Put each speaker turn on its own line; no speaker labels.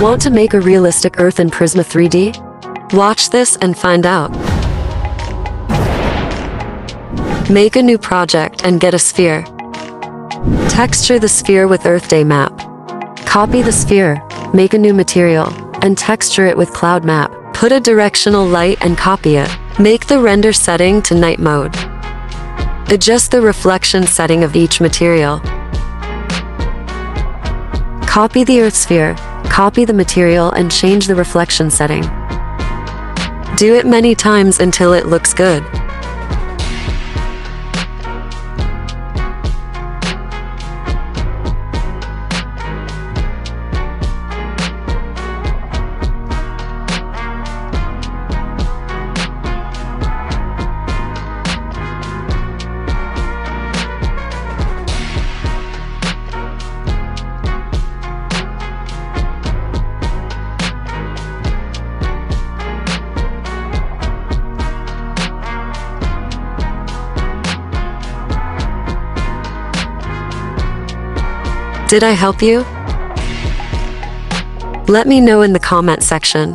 Want to make a realistic Earth in Prisma 3D? Watch this and find out. Make a new project and get a sphere. Texture the sphere with Earth Day map. Copy the sphere, make a new material, and texture it with Cloud Map. Put a directional light and copy it. Make the render setting to night mode. Adjust the reflection setting of each material. Copy the Earth sphere, copy the material and change the reflection setting. Do it many times until it looks good. Did I help you? Let me know in the comment section.